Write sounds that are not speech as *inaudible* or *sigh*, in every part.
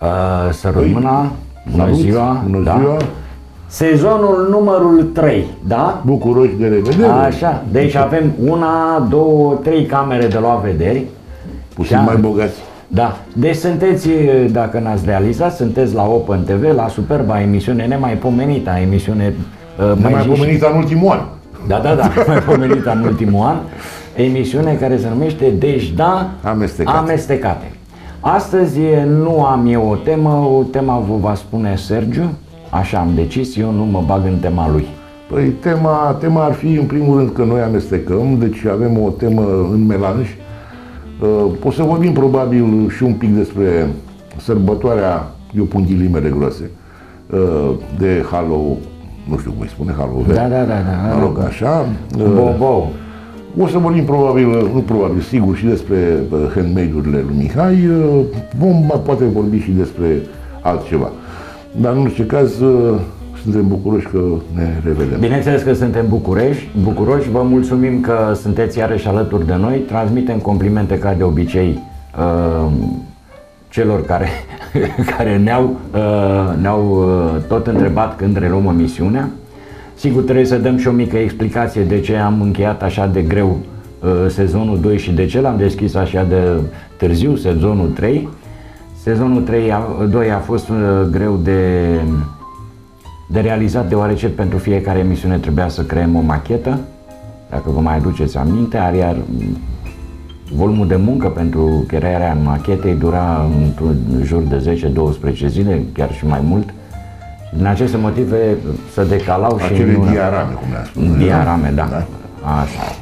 Uh, să rămână. Bună Salut, ziua. Bună da. ziua. Sezonul numărul 3, da? Bucuroși de revedere. Așa, deci avem una, două, trei camere de luat vederi. Puțin Da. mai bogați. Da, deci sunteți, dacă n-ați realizat, sunteți la Open TV, la superba emisiune nemaipomenită, emisiune uh, Ne mai zici- pomenit în ultimul an. Da, da, da, *laughs* mai pomenită în ultimul an, emisiune care se numește Deci da, Amestecate. amestecate. Astăzi nu am eu o temă, o tema vă va spune Sergiu, așa am decis, eu nu mă bag în tema lui. Păi tema, tema ar fi în primul rând că noi amestecăm, deci avem o temă în melanj. Uh, O să vorbim probabil și un pic despre sărbătoarea, eu pun ghilimele groase, uh, de Halo, nu știu cum îi spune, Halloween. Da, da, da, da. Mă rog, așa. Uh, Bo, bo. O să vorbim probabil, nu probabil, sigur și despre uh, handmade-urile lui Mihai. Uh, Vom mai poate vorbi și despre altceva. Dar în orice caz, uh, suntem bucuroși că ne revedem. Bineînțeles că suntem bucurești, bucuroși, vă mulțumim că sunteți iarăși alături de noi, transmitem complimente ca de obicei uh, celor care, *laughs* care ne-au, uh, ne-au uh, tot întrebat când reluăm emisiunea. Sigur trebuie să dăm și o mică explicație de ce am încheiat așa de greu uh, sezonul 2 și de ce l-am deschis așa de târziu, sezonul 3. Sezonul 3 a, 2 a fost uh, greu de de realizat deoarece pentru fiecare emisiune trebuia să creăm o machetă. Dacă vă mai aduceți aminte, are iar volumul de muncă pentru crearea machetei dura în jur de 10-12 zile, chiar și mai mult. Din aceste motive se decalau și Acele în diarame, cum le-am spus. Diarame, da. Da. Așa.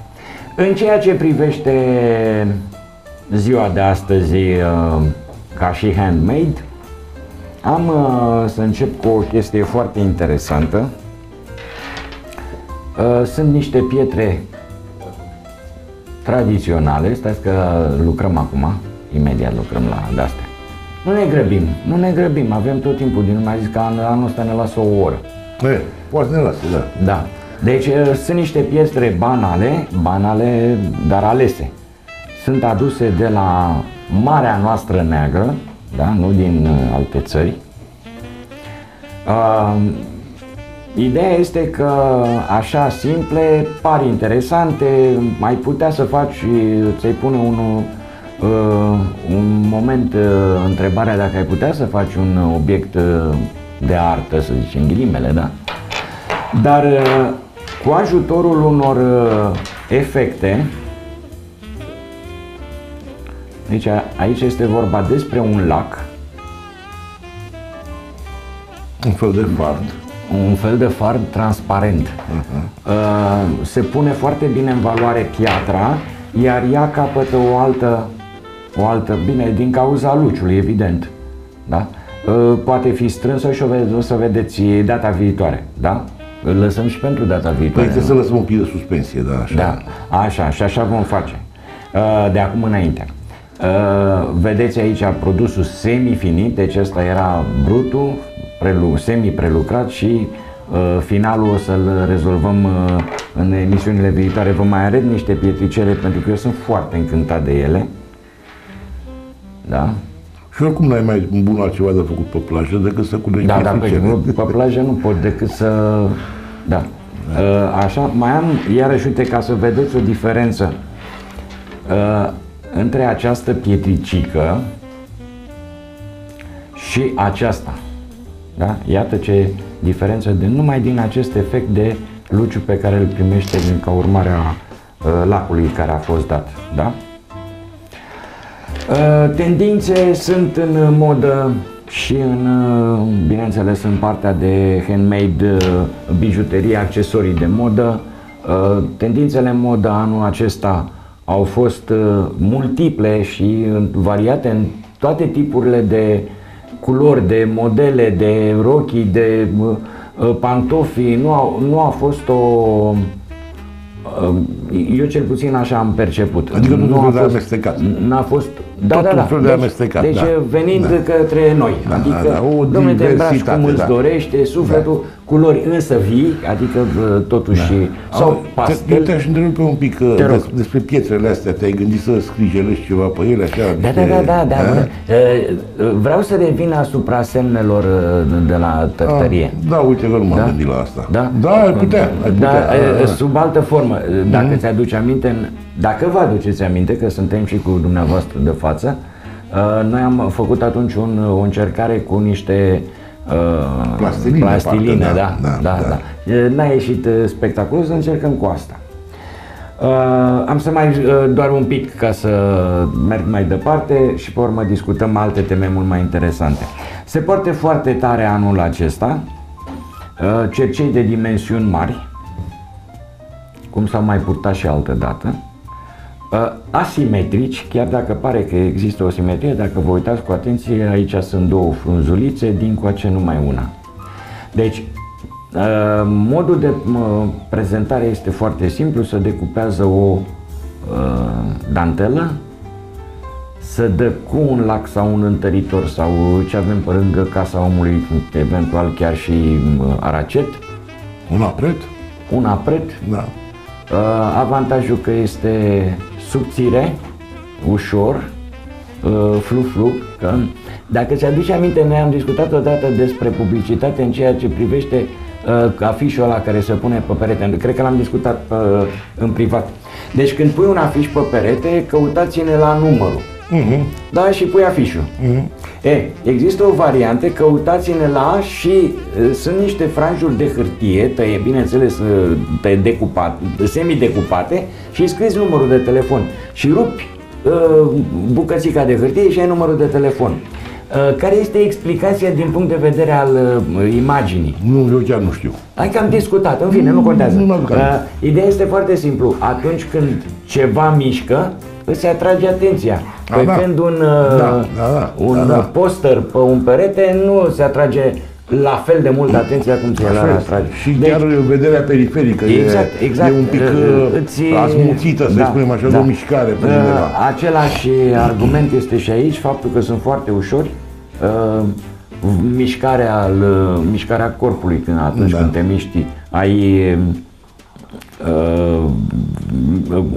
În ceea ce privește ziua de astăzi uh, ca și handmade, am uh, să încep cu o chestie foarte interesantă. Uh, Sunt niște pietre tradiționale, stați că lucrăm acum, imediat lucrăm la de-astea. Nu ne grăbim, nu ne grăbim, avem tot timpul, din mai zis că anul anul ăsta ne lasă o oră. E, poate ne lasă, da. Da. Deci uh, sunt niște pietre banale, banale, dar alese. Sunt aduse de la Marea noastră neagră, da? nu din uh, alte țări. Uh, ideea este că așa simple, par interesante, mai putea să faci, să-i pune un, uh, un moment uh, întrebarea dacă ai putea să faci un obiect uh, de artă, să zicem, ghilimele, da? Dar uh, cu ajutorul unor uh, efecte, deci a- aici este vorba despre un lac, Un fel de fard. un fel de fard transparent. Uh, Se pune foarte bine în valoare piatra, iar ea capătă o altă, o altă, bine, din cauza luciului, evident. Da? Uh, Poate fi strânsă și o, ve- o să vedeți data viitoare. Da? Îl lăsăm și pentru data Păi viitoare. trebuie nu? să lăsăm un pic de suspensie, da, așa. Da, așa, și așa vom face. Uh, De acum înainte. Uh, Vedeți aici produsul semi-finit, deci ăsta era brutul, prelu- semi-prelucrat și uh, finalul o să-l rezolvăm uh, în emisiunile viitoare. Vă mai arăt niște pietricele pentru că eu sunt foarte încântat de ele. Da? Și oricum n-ai mai bun altceva de făcut pe plajă decât să culegi Da, da, pe, pietricele. pe plajă nu pot decât să... Da. Uh, Așa, mai am, iarăși, uite, ca să vedeți o diferență uh, între această pietricică și aceasta. Da? Iată ce diferență de numai din acest efect de luciu pe care îl primește din ca urmare a uh, lacului care a fost dat. Da? Uh, Tendințe sunt în modă și în, uh, bineînțeles, în partea de handmade, uh, bijuterie, accesorii de modă. Uh, Tendințele în modă anul acesta au fost uh, multiple și în- variate în toate tipurile de culori, de modele, de rochii, de uh, uh, pantofi. Nu a, nu a fost o, Uh, eu cel puțin așa am perceput. Adică nu a fel de fost, amestecat. N-a fost... Da, Tot da, un da. fel de deci, amestecat, Deci da. venind Da. către noi. Da, adică, da, da, o domnule, te îmbraci diversitate, cum îți da. dorește, sufletul, culori însă vii, adică uh, totuși... Sau Au, te- Eu pastel. te-aș întrerupe un pic uh, Te rog. des, despre pietrele astea. Te-ai gândit să scrigelești ceva pe ele așa? Da, da, niște- da, da, da. a? Uh, Vreau să revin asupra semnelor uh, de la tărtărie. Da, uite că nu m-am Da? gândit la asta. Da? Da, ai putea, ai Da, putea. e, Da, sub altă formă. Dacă ți-aduci aminte, în- dacă vă aduceți aminte, că suntem și cu dumneavoastră de față, uh, noi am făcut atunci un, o încercare cu niște uh, Plastiline, plastiline parcă, da, da, da, da, da, da. E, N-a ieșit uh, spectaculos, să încercăm cu asta. Uh, am să mai uh, doar un pic ca să merg mai departe și pe urmă discutăm alte teme mult mai interesante. Se poartă foarte tare anul acesta, uh, cercei de dimensiuni mari, cum s-au mai purtat și altă dată, uh, asimetrici, chiar dacă pare că există o simetrie, dacă vă uitați cu atenție, aici sunt două frunzulițe, din coace numai una. Deci, uh, modul de uh, prezentare este foarte simplu, se decupează o uh, dantelă, să dă cu un lac sau un întăritor sau ce avem pe lângă casa omului, eventual chiar și uh, aracet, Un apret? un apret, Da. Uh, avantajul că este subțire, ușor, uh, flu-flu, că dacă ți-aduci aminte, noi am discutat odată despre publicitate în ceea ce privește uh, afișul ăla care se pune pe perete. Cred că l-am discutat uh, în privat. Deci când pui un afiș pe perete, căutați-ne la numărul. Mhm. Da, și pui afișul. E, există o variantă, căutați-ne la și e, sunt niște franjuri de hârtie, tăie, bineînțeles, e, tăie decupate, semidecupate și scriți numărul de telefon și rupi e, bucățica de hârtie și ai numărul de telefon. E, Care este explicația din punct de vedere al e, imaginii? Nu, eu chiar nu știu. Hai că am discutat, în fine, nu contează. nu m-aduc aminte. Uh, ideea este foarte simplu. Atunci când ceva mișcă, îți atrage atenția. A, Pe da. când un, uh, Da, da, da, un da, da. poster pe un perete nu se atrage la fel de mult atenția cum ți Așa l este. atrage. Și chiar vederea periferică Exact, e, exact. e un pic Uh, uh, îți- asmuțită, să spunem așa, de o mișcare pe Uh, undeva. Același argument este și aici, faptul că sunt foarte ușori. Uh, mișcarea, al- mișcarea corpului când atunci Da. când te miști, ai uh,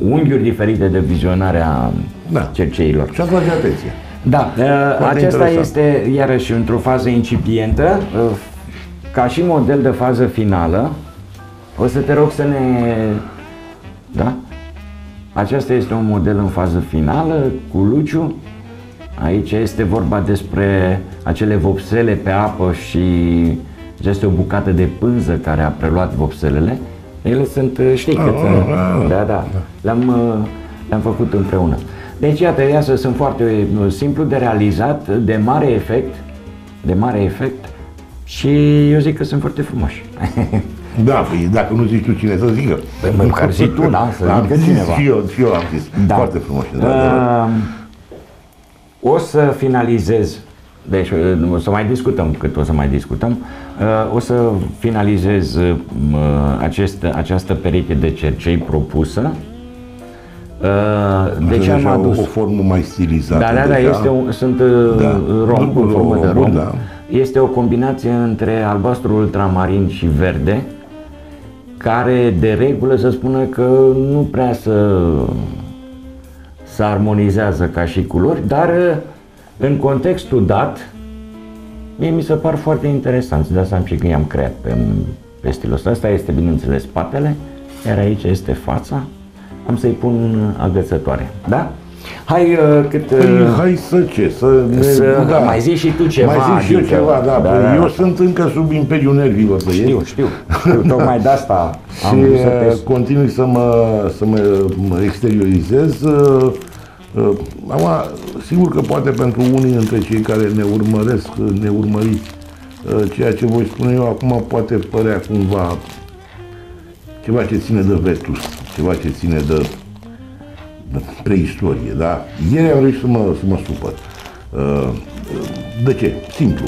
unghiuri diferite de vizionare a Da. cerceilor. Și atrage atenție. Da, uh, acesta interesant. este iarăși într-o fază incipientă, uh, ca și model de fază finală. O să te rog să ne... Da? Aceasta este un model în fază finală cu Luciu. Aici este vorba despre acele vopsele pe apă și este o bucată de pânză care a preluat vopselele. Ele sunt, uh, știi, că ah, ah, da, da, le-am, uh, le-am făcut împreună. Deci, iată, iasă, sunt foarte uh, simplu de realizat, de mare efect, de mare efect și eu zic că sunt foarte frumoși. *laughs* Da, păi dacă nu zici tu cine să zică. Păi măcar *laughs* zi tu, da, să Am zică zis cineva. Și eu, și eu am zis. Da. Foarte frumos. Da, da, da. Uh, o să finalizez, deci uh, o să mai discutăm, cât o să mai discutăm, uh, o să finalizez uh, acest, această pereche de cercei propusă. Uh, de Așa ce am deja adus? O, o formă mai stilizată. Da, da, da, deja. este un, sunt uh, Da. rom, în formă de Rom, rom. da. Este o combinație între albastru ultramarin și verde, care de regulă să spună că nu prea să se armonizează ca și culori, dar uh, în contextul dat, mie mi se par foarte interesanți. De asta am și că i-am creat pe, pe stilul ăsta. Asta este, bineînțeles, spatele, iar aici este fața. Am să-i pun agățătoare. Da? Hai uh, cât... Păi, uh, hai să ce, să, ne, să- mai zici și tu ceva, Mai zic și eu adică- ceva, da, da, păi da. eu sunt încă sub imperiul nervilor să Știu, știu, știu, tocmai de asta *laughs* am și vrut să te... uh, continui să mă, să mă, mă exteriorizez. uh, uh, Acum, sigur că poate pentru unii dintre cei care ne urmăresc, uh, ne urmăriți, uh, ceea ce voi spune eu acum poate părea cumva ceva ce ține de vetus, ceva ce ține de, de preistorie, da? Ieri am reușit să mă, să mă supăr. Uh, De ce? Simplu.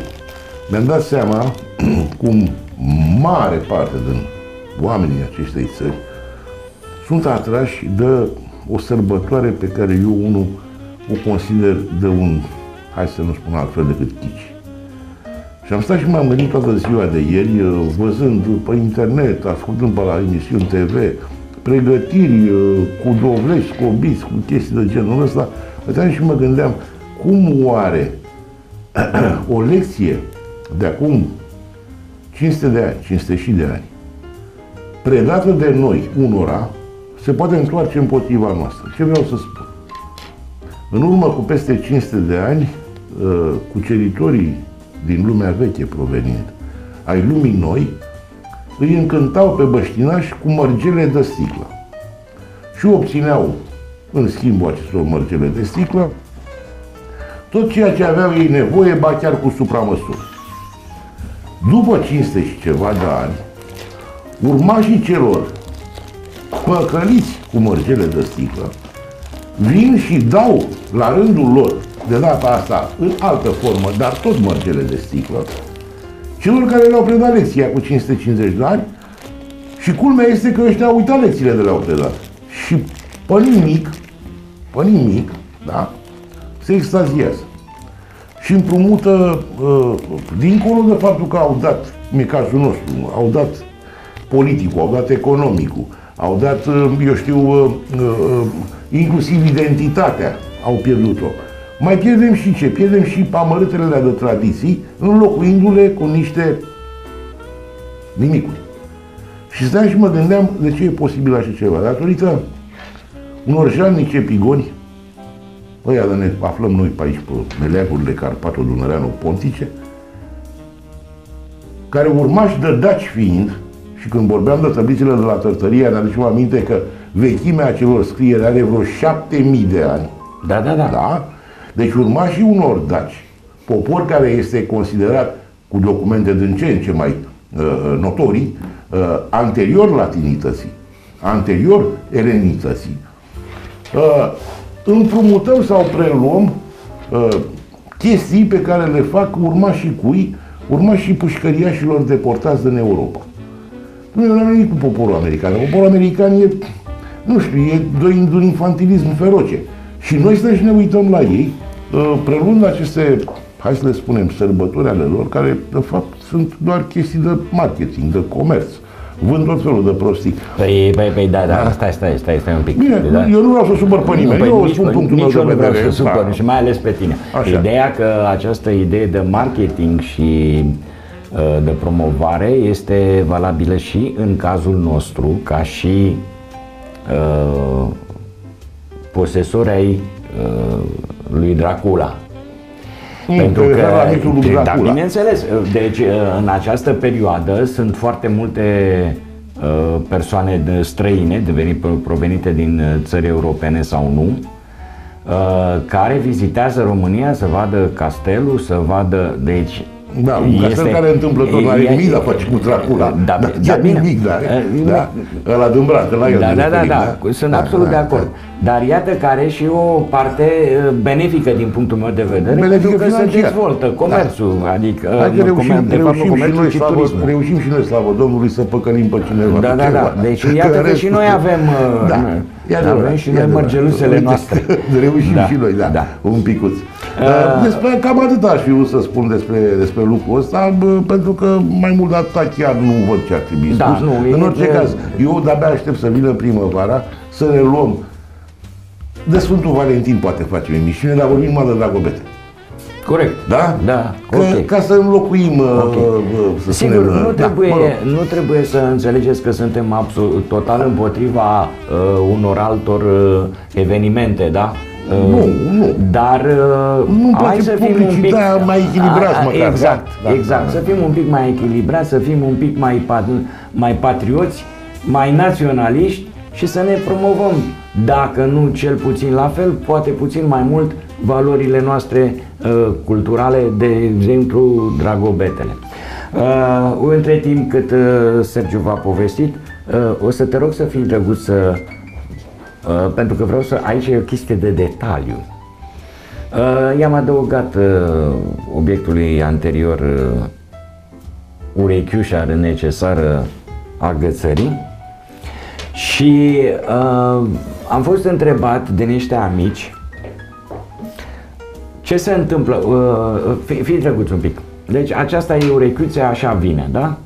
Mi-am dat seama *clears throat* cum mare parte din oamenii acestei țări sunt atrași de o sărbătoare pe care eu unul o consider de un, hai să nu spun altfel decât chici. Și am stat și m-am gândit toată ziua de ieri, văzând pe internet, ascultând pe la emisiuni TV, pregătiri cu dovlești, cu obiți, cu chestii de genul ăsta, Stăteam și mă gândeam, cum oare *clears throat* o lecție de acum 500 de ani, 500 și de ani, predată de noi unora, se poate întoarce împotriva noastră. Ce vreau să spun? În urmă cu peste 500 de ani, uh, cuceritorii din lumea veche provenind, ai lumii noi, îi încântau pe băștinași cu mărgele de sticlă și obțineau în schimbul acestor mărgele de sticlă, tot ceea ce aveau ei nevoie, ba chiar cu supramăsură. După 500 și ceva de ani, urmașii celor păcăliți cu mărgele de sticlă vin și dau la rândul lor, de data asta în altă formă, dar tot mărgele de sticlă, celor care le-au predat lecția cu 550 de ani și culmea este că ăștia au uitat lecțiile de le-au predat. Și pe nimic pe nimic, da? se extaziază. Și împrumută, uh, dincolo de faptul că au dat, cum e cazul nostru, au dat politicul, au dat economicul, au dat, uh, eu știu, uh, uh, inclusiv identitatea, au pierdut-o. Mai pierdem și ce? Pierdem și amărâtele de tradiții, înlocuindu-le cu niște nimicuri. Și stăteam și mă gândeam de ce e posibil așa ceva. Datorită unor jalnici epigoni, ăia de ne aflăm noi pe aici, pe meleagurile Carpato-Dunăreanu-Pontice, care urmași de daci fiind, și când vorbeam de tablițele de la Tărtăria, ne aducem aminte că vechimea acelor scrieri are vreo șapte mii de ani. Da, da, da. da? Deci urmașii unor daci, popor care este considerat cu documente din ce în ce mai uh, notorii, uh, anterior latinității, anterior elenității, uh, împrumutăm sau preluăm uh, chestii pe care le fac urmașii cui, urmașii pușcăriașilor deportați din Europa. Nu e nimic cu poporul american. Poporul american e, nu știu, e de un infantilism feroce. Și noi stăm și ne uităm la ei, uh, preluând aceste, hai să le spunem, sărbători ale lor, care de fapt sunt doar chestii de marketing, de comerț. Uh, vând tot felul de prostii. Păi, păi, păi da, da, stai, stai, stai, stai un pic. Bine, da. eu nu vreau să supăr pe nimeni, păi, eu nici, spun punctul nici meu de vedere. Nici să supăr, da. și mai ales pe tine. Așa. Ideea că această idee de marketing și uh, de promovare este valabilă și în cazul nostru, ca și uh, posesori ai uh, lui Dracula. Mm, Pentru că, da, bineînțeles, deci în această perioadă sunt foarte multe uh, persoane străine, devenit, provenite din uh, țări europene sau nu, uh, care vizitează România să vadă castelul, să vadă, deci da, un este, castel care întâmplător nu are nimic de a face cu Dracula. Da, da, da, bine. nimic, da, da, ăla din braț, la el da, da, da, da, da, sunt da, absolut da, de acord. Da. Dar iată care are și o parte uh, benefică din punctul meu de vedere, benefică pentru că financiar. se dezvoltă da. comerțul, da. adică adică reușim, comer, de reușim, fapt, și noi, și slavă, reușim și noi, slavă Domnului, să păcălim pe cineva. Da, da, da, deci iată că și noi avem, uh, da. avem și noi mărgelusele noastre. *laughs* Reușim și noi, da, un picuț. Uh, despre cam atât aș fi să spun despre, despre lucrul ăsta, pentru că mai mult de atât chiar nu văd ce ar trebui da, spus. Nu, în orice de... caz, eu de-abia aștept să vină primăvara, să ne luăm de Sfântul Valentin poate facem emisiune, dar vorbim numai de Dragobete. Corect. Da? Da. Că, okay. Ca să înlocuim, uh, okay. uh, să Sigur, spunem, nu, da, trebuie, mă nu trebuie să înțelegeți că suntem absolut, total împotriva uh, unor altor uh, evenimente, da? Nu, nu. Dar nu hai să fim un pic mai echilibrați măcar. Exact, da? exact. Da. Să fim un pic mai echilibrați, să fim un pic mai, mai patrioți, mai naționaliști și să ne promovăm, dacă nu cel puțin la fel, poate puțin mai mult, valorile noastre uh, culturale, de exemplu, dragobetele. Uh, între timp cât uh, Sergiu v-a povestit, uh, o să te rog să fii drăguț să Uh, pentru că vreau să, aici e o chestie de detaliu. Uh, i-am adăugat uh, obiectului anterior uh, urechiușa necesară a gățării Și uh, am fost întrebat de niște amici ce se întâmplă, uh, fii, fii drăguț un pic. Deci aceasta e urechiuțe, așa vine, da?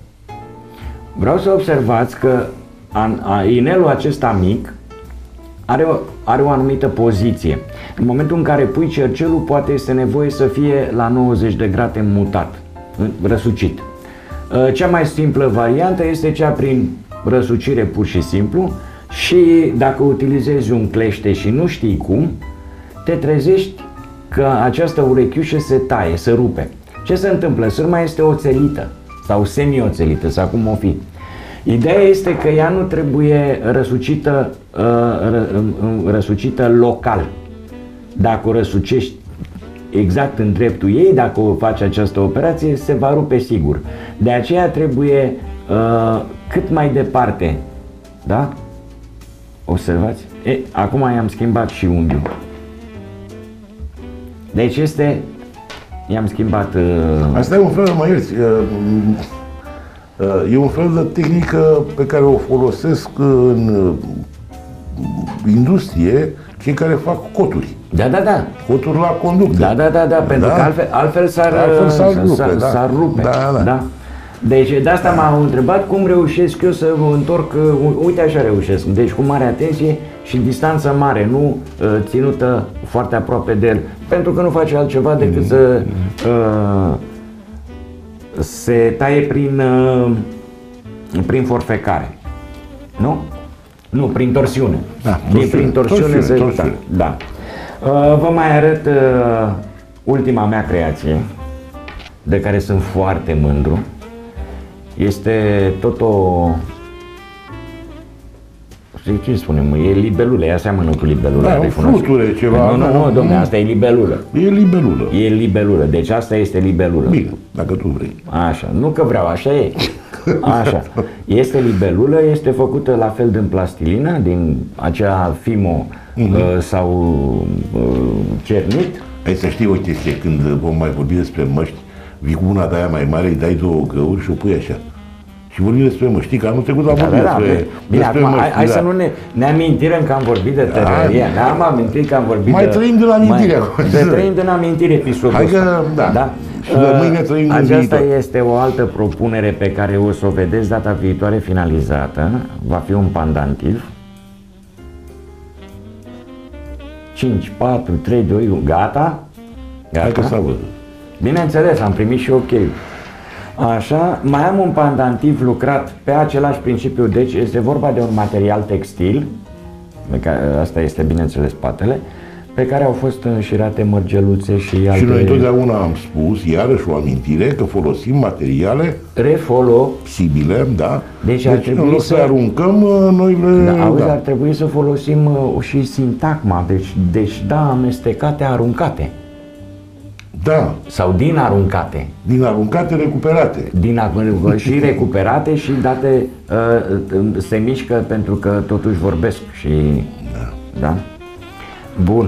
Vreau să observați că an, a, inelul acesta mic are o, are o anumită poziție. În momentul în care pui cercelul, poate este nevoie să fie la 90 de grade mutat, răsucit. Uh, cea mai simplă variantă este cea prin răsucire pur și simplu și dacă utilizezi un clește și nu știi cum, te trezești că această urechiușă se taie, se rupe. Ce se întâmplă? Sârma este oțelită sau semi-oțelită sau cum o fi. Ideea este că ea nu trebuie răsucită, uh, răsucită local. Dacă o răsucești exact în dreptul ei, dacă o faci această operație, se va rupe sigur. De aceea trebuie uh, cât mai departe. Da? Observați? E, acum i-am schimbat și unghiul. Deci este... I-am schimbat... Uh... Asta e un fel, mai ierți, uh, uh, e un fel de tehnică pe care o folosesc în uh, industrie cei care fac coturi. Da, da, da. Coturi la conductă. Da, da, da, da, pentru da? că altfel, altfel s-ar, altfel s-ar rupe. S-ar, da. s-ar rupe. Da, da. da. Deci de asta m-am întrebat cum reușesc eu să mă întorc, uite așa reușesc, deci cu mare atenție și distanță mare, nu uh, ținută foarte aproape de el, pentru că nu face altceva decât mm. să uh, se taie prin, uh, prin forfecare. Nu? Nu, prin torsiune. Da, torsiune. Prin torsiune, torsiune, se, torsiune. Da. da. Uh, vă mai arăt uh, ultima mea creație, de care sunt foarte mândru. Este tot o... Ce spunem? E libelulă, ea seamănă cu libelulă. Da, o fluture, ceva. Nu, nu, nu, domnule, asta e libelulă. E libelulă. E libelulă, deci asta este libelulă. Bine, dacă tu vrei. Așa, nu că vreau, așa e. Așa. Este libelulă, este făcută la fel din plastilină, din acea fimo uh-huh. sau uh, cernit. Hai să știi o chestie, când vom mai vorbi despre măști, vii cu una de aia mai mare, îi dai două găuri și o pui așa. Și vorbim despre măști. Știi că anul trecut am da, vorbit da, da, despre, Bine, despre acum, măști. Hai, hai da. să nu ne, ne amintirăm că am vorbit de tărărie. Da, Ne-am amintit că am vorbit mai de... trăim din amintire mai, De trăim din amintire episodul Hai că, ăsta. da. da? Și de mâine trăim din Aceasta viitor. este o altă propunere pe care o să o vedeți data viitoare finalizată. Va fi un pandantiv. 5, 4, 3, 2, 1, gata? Hai că Gata? s-a văzut. Bineînțeles, am primit și ok. Așa, mai am un pandantiv lucrat pe același principiu, deci este vorba de un material textil, pe care, asta este bineînțeles spatele, pe care au fost înșirate mărgeluțe și alte... Și noi întotdeauna am spus, iarăși o amintire, că folosim materiale Refolo, sibile, da? Deci ar deci în trebui loc să- să aruncăm, noi le... da, auzi, da. ar trebui să folosim uh, și sintagma, deci, deci da, amestecate, aruncate. Da, Sau din aruncate. din aruncate recuperate. din ac- și *laughs* recuperate și date uh, se mișcă pentru că totuși vorbesc și Da. da? Bun.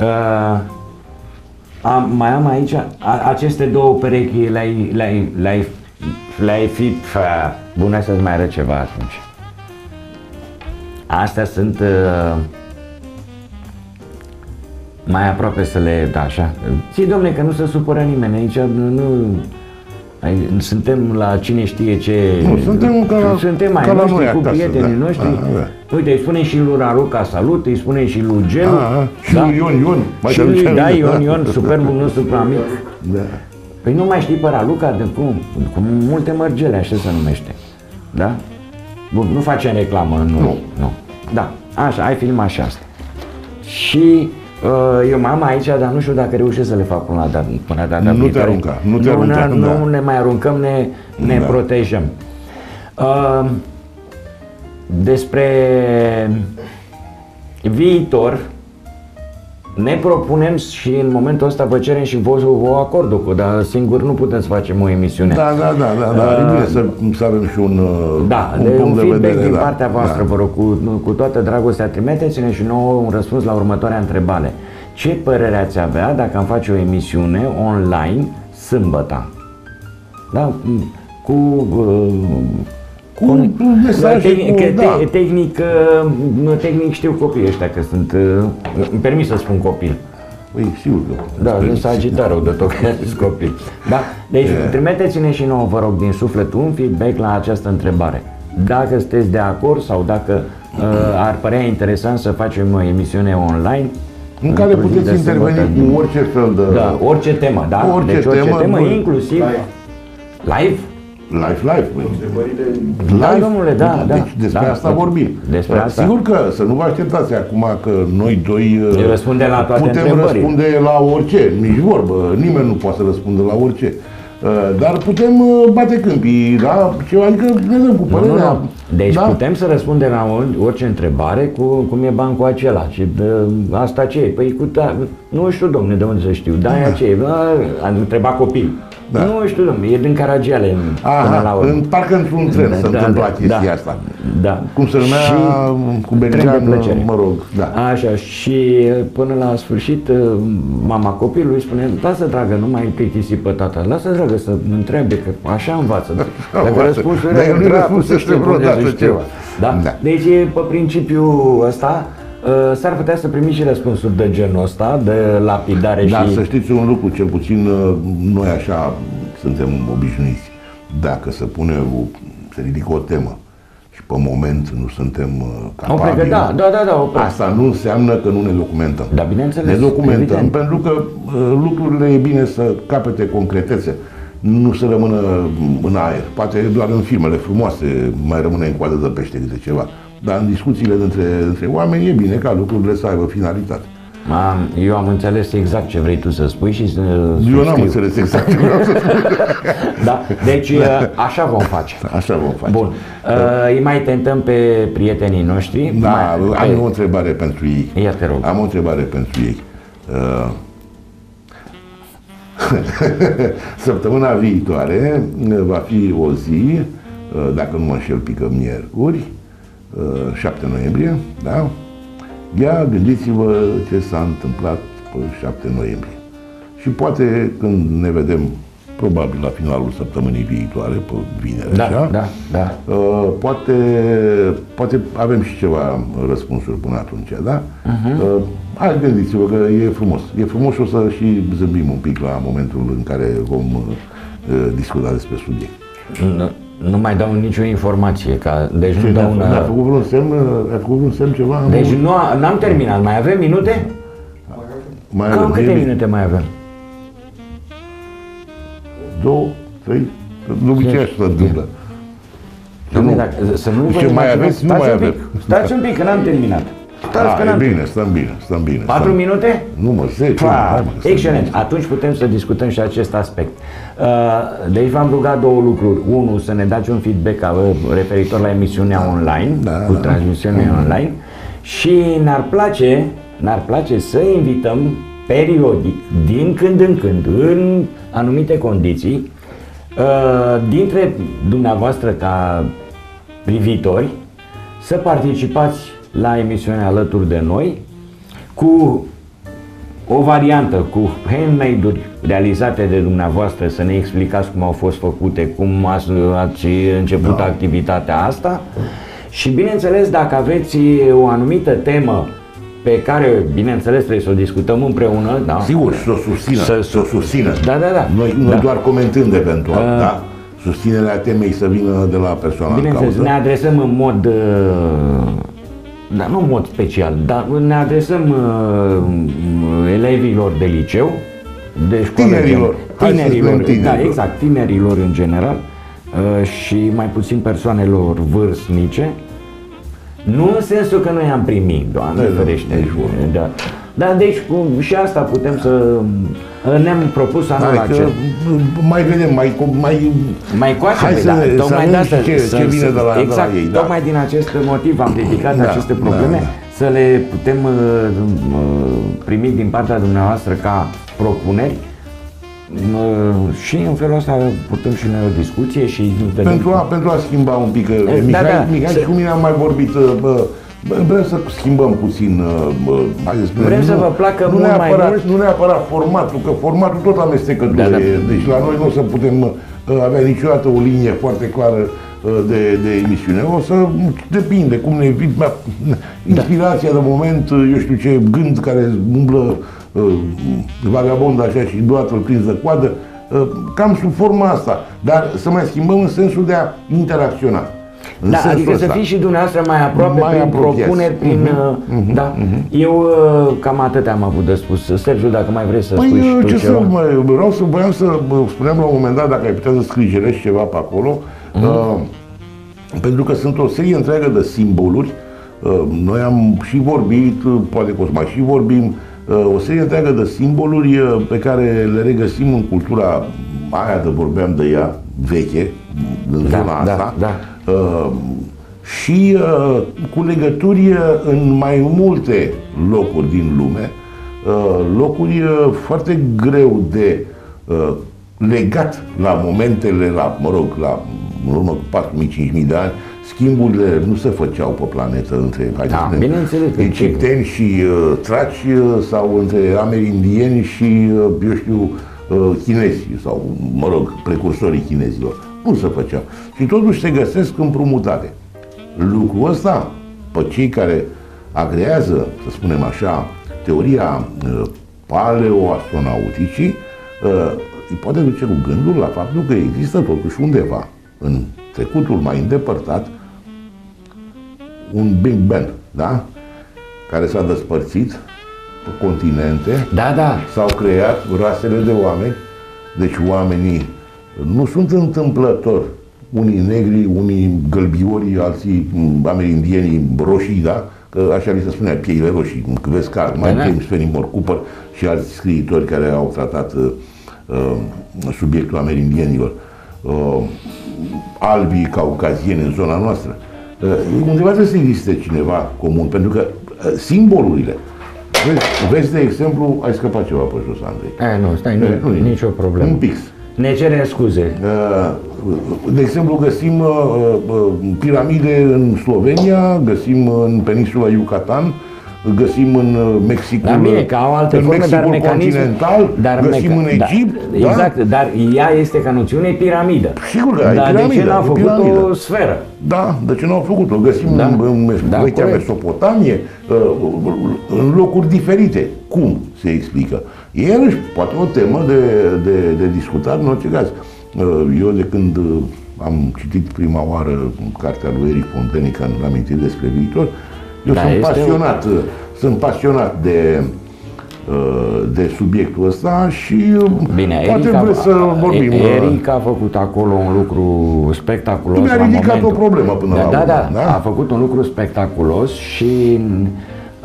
Uh, am, mai am aici a, aceste două perechi le-ai, le-ai, le-ai, le-ai fi pă, Bun, hai să-ți mai arăt ceva atunci. Astea sunt uh, mai aproape să le, da, așa. Ții, domne, că nu se supără nimeni aici, nu, nu ai, suntem la cine știe ce... Nu, suntem ca la- suntem mai ca la noștri, noi cu acasă, prietenii da. noștri. Ah, da. Uite, îi spune și lui Raluca salut, îi spune și lui Gelu. Ah, și lui Ion Ion, mai și te lui, duceam, da, da. Ion Ion, superbul nostru amic. Da. Păi nu mai știi pe Raluca de cum? Cu multe mărgele, așa se numește. Da? Bun, nu facem reclamă, nu. Nu. nu. Da, așa, ai filmat și asta. Și uh, eu m-am aici, dar nu știu dacă reușesc să le fac până la data, până la data Nu te viitoare. arunca, nu te nu, arunca, Nu, da. nu ne mai aruncăm, ne, ne Da. protejăm. Uh, despre viitor, ne propunem și în momentul ăsta vă cerem și voi vă acordul cu, dar singur nu putem să facem o emisiune. Da, da, da, da, da. E bine să, să avem și un, uh, Da, un de un punct de feedback vedere. din da. partea voastră, Da. vă rog, cu, cu toată dragostea, trimiteți-ne și nouă un răspuns la următoarea întrebare. Ce părere ați avea dacă am face o emisiune online sâmbătă? Da? Cu uh, Cu un mesaj, tehnic, cu, da. te, tehnic, uh, tehnic știu copiii ăștia că sunt, uh, îmi permis să spun copil. Păi, sigur că... Da, Sper- sunt sagitarul de tot că sunt copil. Da? Deci, E. trimiteți-ne și nouă, vă rog, din suflet un feedback la această întrebare. Dacă sunteți de acord sau dacă uh, ar părea interesant să facem o emisiune online În care într-o zi puteți de interveni sărbători. cu orice fel de... Da, orice temă, da? Orice deci orice temă, temă, nu- inclusiv Da. live. Live, live. păi. Da, domnule, da, da. Deci despre Da, asta deci vorbim. despre Da, asta. Sigur că să nu vă așteptați acum că noi doi uh, Eu răspundem la toate putem întrebările. răspunde la orice, nici vorbă, nimeni nu poate să răspundă la orice. Uh, Dar putem uh, bate câmpii, da? Ceva, adică ne dăm cu Nu, nu, părerea. nu. Deci da? putem să răspundem la or- orice întrebare cu cum e bancul acela. Și de, asta ce e? Păi cu ta, nu știu, domne, de unde să știu. Da, aia ce e? A, a întrebat copil. Da. Nu știu, domne, e din Caragiale până la Aha, urmă. în, parcă într-un tren Da, se da, întâmpla da, chestia da. asta. Da. Cum se numea Și cu tren de Bergean, plăcere. mă rog, da. Așa, și până la sfârșit mama copilului spune, lasă dragă, nu mai plictisi pe tata, lasă dragă să întrebe, că așa învață. *laughs* Dacă învață. răspunsul Dar era el nu dracu, răspunsese să știe vreodată unde să știe. ceva. Da? Da. Deci pe principiul ăsta uh, s-ar putea să primiți și răspunsuri de genul ăsta, de lapidare Dar și... să știți un lucru, cel puțin uh, noi așa suntem obișnuiți. Dacă se pune, o, se ridică o temă și pe moment nu suntem uh, O capabili, plecă, da, da, da, da, o plecă. asta nu înseamnă că nu ne documentăm. Da, bineînțeles, Ne documentăm evident. pentru că uh, lucrurile e bine să capete concretețe, nu să rămână în aer. Poate doar în filmele frumoase mai rămâne în coadă de pește câte ceva. Dar în discuțiile dintre, dintre oameni e bine ca lucrurile să aibă finalitate. Am, eu am înțeles exact ce vrei tu să spui și să Eu n-am subscriu. înțeles exact ce vreau să spun. *laughs* Da, deci uh, așa vom face. Așa vom face. Bun. Uh, îi mai tentăm pe prietenii noștri. Da, mai, am o întrebare pentru ei. Ia te rog. Am o întrebare pentru ei. Uh, *laughs* Săptămâna viitoare uh, va fi o zi, uh, dacă nu mă înșel, pică miercuri, uh, 7 noiembrie, da? Ia gândiți-vă ce s-a întâmplat pe 7 noiembrie. Și poate când ne vedem, probabil la finalul săptămânii viitoare, pe vineri, Da, așa, da, da. Uh, poate, poate avem și ceva răspunsuri până atunci, da? Uh-huh. Uh, hai, gândiți-vă că e frumos. E frumos și o să și zâmbim un pic la momentul în care vom uh, discuta despre subiect. Nu, nu mai dau nicio informație, ca, deci nu Ce, dau ne-a, una... ne-a făcut vreun semn? A făcut vreun semn ceva? Deci nu a, n-am terminat, mai avem minute? mai Cam avem câte bine. minute mai avem? Două, trei? Că De obicei așa se întâmplă. Dom'le, dacă, să nu Ce vă mai imaginați- aveți? Nu stați mai un pic, avem. Stați un pic, că n-am terminat. Stați că A, e n-am bine, stăm bine, stăm bine. Patru stăm. minute? Nu mă, zece. Pa, hai, mă, stăm excelent. bine. Atunci putem să discutăm și acest aspect. Uh, Deci v-am rugat două lucruri. Unu, să ne dați un feedback uh, referitor la emisiunea online, Da, cu da. transmisiunea online și ne-ar place, ne-ar place să invităm periodic, din când în când, în anumite condiții, uh, dintre dumneavoastră ca privitori, să participați la emisiunea alături de noi cu o variantă cu handmade-uri realizate de dumneavoastră, să ne explicați cum au fost făcute, cum ați, ați început da. activitatea asta și bineînțeles dacă aveți o anumită temă pe care, bineînțeles, trebuie să o discutăm împreună, da? Sigur, să o susțină, Să- să, o susțină. Da, da, da. Noi, noi Da. doar comentând eventual, Uh, da? Susținerea temei să vină de la persoana în Bineînțeles, cauză. ne adresăm în mod, uh, dar nu în mod special, dar ne adresăm uh, elevilor de liceu, de școală Tinerilor. gen- Hai să tinerilor, spunem tinerilor. da, exact, tinerilor în general uh, și mai puțin persoanelor vârstnice. Nu în sensul că noi am primit, Doamne Da, da, ferește. nici vorba. Da. Da, deci cu, și asta putem să... Ne-am propus anul Adică acesta. mai vedem, mai, mai, Mai coace, Hai pe, să da, ne- să tocmai de vedem asta, și ce- să- ce vine să- de la- de la exact, ei, da. tocmai din acest motiv am dedicat Da, aceste da, probleme, da. să le putem uh, uh, primi din partea dumneavoastră ca propuneri uh, și în felul ăsta putem și noi o discuție și vedem. pentru, a, pentru a schimba un pic, da, da, Mihai, da. Mihai Să- și cu mine am mai vorbit, bă, bă, vrem să schimbăm puțin, uh, bă, hai să spunem, Vrem să nu- vă placă nu mult mai neapărat, mult. Nu neapărat formatul, că formatul tot amestecătură Da, da. e, deci la noi nu o să putem uh, avea niciodată o linie foarte clară de, de emisiune. O să depinde cum ne da. inspirația de moment, eu știu ce gând care umblă uh, vagabond așa și deodată îl prins de coadă, uh, cam sub forma asta. Dar să mai schimbăm în sensul de a interacționa. În da, adică ăsta. să fii și dumneavoastră mai aproape mai prin apropiați. propuneri, prin... Uh-huh, uh-huh, da. Uh-huh. Eu uh, cam atât am avut de spus. Sergiu, dacă mai vrei să păi, spui și tu ce ceva. Să, mai, vreau să, voiam să spuneam la un moment dat, dacă ai putea să scrigerești ceva pe acolo, uh-huh. uh, pentru că sunt o serie întreagă de simboluri. Uh, noi am și vorbit, uh, poate că o să mai și vorbim, uh, o serie întreagă de simboluri uh, pe care le regăsim în cultura aia de vorbeam de ea, veche, în da, zona da, asta. Da Uh, și uh, cu legături uh, în mai multe locuri din lume, locuri foarte greu de legat la momentele, la, mă rog, la în urmă cu 4.000-5.000 de ani, schimburile nu se făceau pe planetă între da, egipteni și uh, traci sau între amerindieni și, uh, eu știu, uh, chinezi sau, mă rog, precursorii chinezilor. Nu se făcea. Și totuși se găsesc împrumutate. Lucrul ăsta, pe cei care agrează, să spunem așa, teoria uh, paleoastronauticii, uh, îi poate duce cu gândul la faptul că există totuși undeva, în trecutul mai îndepărtat, un Big Bang, da? Care s-a despărțit pe continente. Da, da. S-au creat rasele de oameni, deci oamenii nu sunt întâmplători. Unii negri, unii gălbiori, alții amerindieni roșii, da? Că așa li se spunea, pieile roșii. Că vezi că mai da, James Fenimore Cooper și alți scriitori care au tratat uh, uh, subiectul amerindienilor. Uh, albii caucazieni în zona noastră. Uh, undeva trebuie să existe cineva comun, pentru că uh, simbolurile, Vezi, vezi, de exemplu, ai scăpat ceva pe jos, Andrei. E, nu, stai, nu, nu, nicio problemă. Un pix. Ne cerem scuze. Uh, de exemplu, găsim uh, uh, piramide în Slovenia, găsim în peninsula Yucatan, găsim în Mexicul, dar bine, că au alte în forme, Mexicul dar continental, dar găsim meca- în da, Egipt. Da, exact, da? dar ea este ca noțiune piramidă. Sigur că dar piramidă, de ce n-a făcut piramidă. o sferă? Da, de ce nu au făcut-o? Găsim da. în, în da, vechea Mesopotamie, în locuri diferite. Cum se explică? E iarăși poate o temă de, de, de discutat în orice caz. Uh, eu de când uh, am citit prima oară cartea lui Eric Fontenica în amintiri despre viitor, eu da, sunt pasionat, o... Uh, sunt pasionat de de subiectul ăsta și Bine, poate Eric vreți să vorbim. Eric a făcut acolo un lucru spectaculos. Tu mi-a ridicat momentul. o problemă până da, la da, urmă. Da, da, a făcut un lucru spectaculos și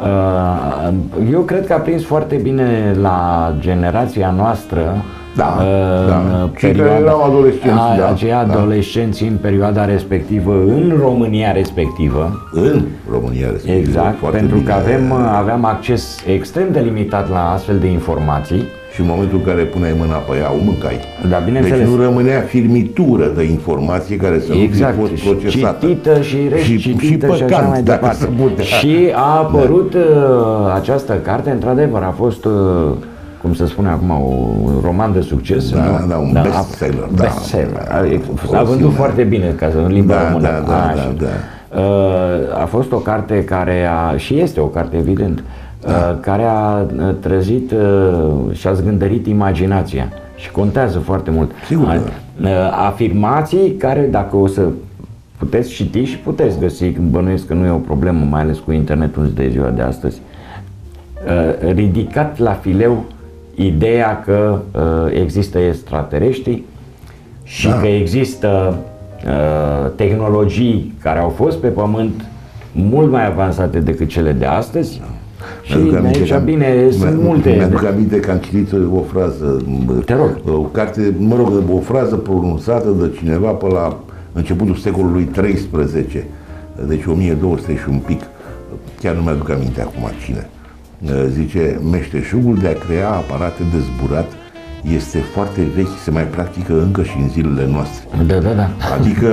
Uh, eu cred că a prins foarte bine la generația noastră da, uh, da. perioada, care erau adolescenți, a, da, aceia da. adolescenți în perioada respectivă, în România respectivă. În România respectivă. Exact, pentru bine. că avem, aveam acces extrem de limitat la astfel de informații. Și în momentul în care puneai mâna pe ea, o mâncai. Da, deci nu rămânea firmitură de informație care să exact. nu fi fost procesată. Citită și recitită și, și, păcat, și așa mai departe. Și a apărut da. uh, această carte, într-adevăr, a fost uh, cum se spune acum, un roman de succes. Da, nu? da, un da, bestseller. Da, bestseller. Da, a vândut foarte bine, ca să în limba da, română. Da, da, da, da. Uh, a fost o carte care a, și este o carte evident, da. Uh, care a uh, trezit și a zgândărit imaginația și contează foarte mult. Sigur. Afirmații care, dacă o să puteți citi și puteți găsi, bănuiesc că nu e o problemă, mai ales cu internetul de ziua de astăzi, ridicat la fileu ideea că uh, există extraterestri și da. că există uh, tehnologii care au fost pe Pământ mult mai avansate decât cele de astăzi. Da. Și aici, am, bine, sunt multe. Mi-aduc aminte că am citit o frază, Te rog. o carte, mă rog, o frază pronunțată de cineva pe la începutul secolului 13, deci 1200 și un pic, chiar nu mi-aduc aminte acum cine zice, meșteșugul de a crea aparate de zburat este foarte vechi, se mai practică încă și în zilele noastre. Da, da, da. Adică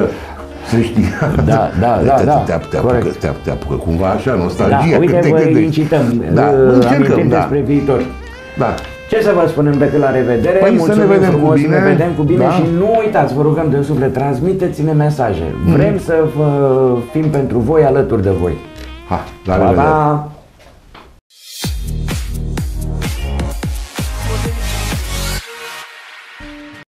să știi, da, *laughs* da, da, da, te, te, apucă, te, te apucă cumva așa, nostalgia, da, uite, te vă incităm, da, încercăm, da. despre viitor. Da. Ce să vă spunem decât la revedere, Păi să ne vedem cu frumos, bine. ne vedem cu bine Da. și nu uitați, vă rugăm de suflet, transmiteți-ne mesaje. Vrem să vă fim pentru voi, alături de voi. Ha, la Pa, revedere! pa!